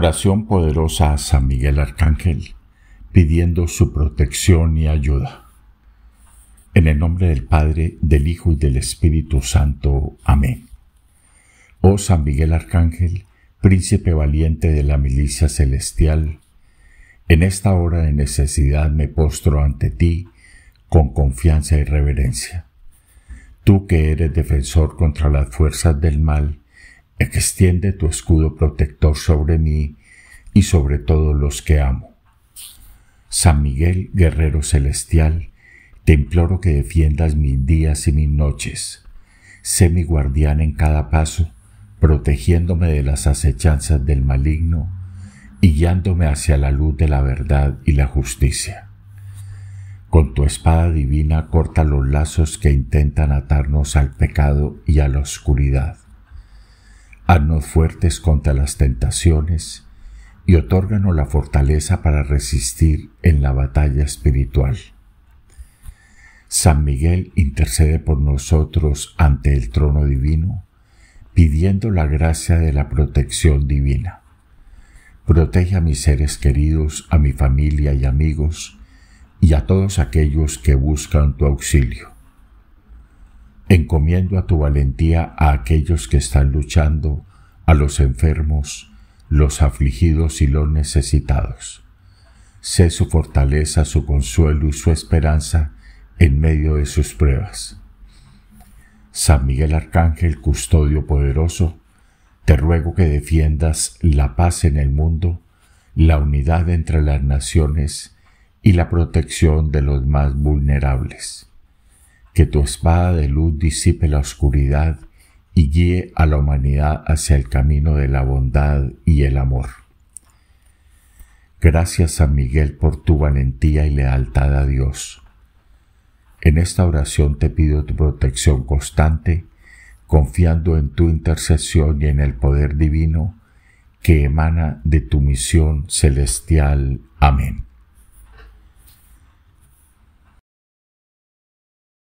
Oración poderosa a San Miguel Arcángel, pidiendo su protección y ayuda. En el nombre del Padre, del Hijo y del Espíritu Santo. Amén. Oh San Miguel Arcángel, príncipe valiente de la milicia celestial, en esta hora de necesidad me postro ante ti con confianza y reverencia. Tú que eres defensor contra las fuerzas del mal, extiende tu escudo protector sobre mí y sobre todos los que amo. San Miguel, guerrero celestial, te imploro que defiendas mis días y mis noches. Sé mi guardián en cada paso, protegiéndome de las acechanzas del maligno y guiándome hacia la luz de la verdad y la justicia. Con tu espada divina corta los lazos que intentan atarnos al pecado y a la oscuridad Haznos fuertes contra las tentaciones y otórganos la fortaleza para resistir en la batalla espiritual. San Miguel intercede por nosotros ante el trono divino, pidiendo la gracia de la protección divina. Protege a mis seres queridos, a mi familia y amigos, y a todos aquellos que buscan tu auxilio encomiendo a tu valentía a aquellos que están luchando, a los enfermos, los afligidos y los necesitados. Sé su fortaleza, su consuelo y su esperanza en medio de sus pruebas. San Miguel Arcángel, custodio poderoso, te ruego que defiendas la paz en el mundo, la unidad entre las naciones y la protección de los más vulnerables que tu espada de luz disipe la oscuridad y guíe a la humanidad hacia el camino de la bondad y el amor. Gracias San Miguel por tu valentía y lealtad a Dios. En esta oración te pido tu protección constante, confiando en tu intercesión y en el poder divino que emana de tu misión celestial. Amén.